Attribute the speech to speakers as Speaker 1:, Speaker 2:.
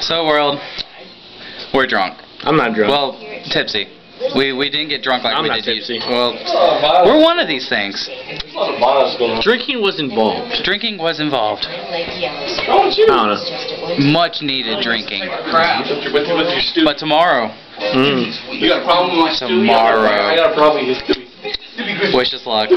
Speaker 1: So world, we're drunk.
Speaker 2: I'm not drunk.
Speaker 1: Well, tipsy. We we didn't get drunk like
Speaker 2: I'm
Speaker 1: we
Speaker 2: not
Speaker 1: did.
Speaker 2: tipsy.
Speaker 1: You. Well, we're one of these things.
Speaker 2: drinking was involved.
Speaker 1: Drinking was involved. Much needed drinking. But tomorrow,
Speaker 2: Mm.
Speaker 3: You got a problem with my?
Speaker 1: Tomorrow.
Speaker 3: I got a problem with
Speaker 1: wish us luck.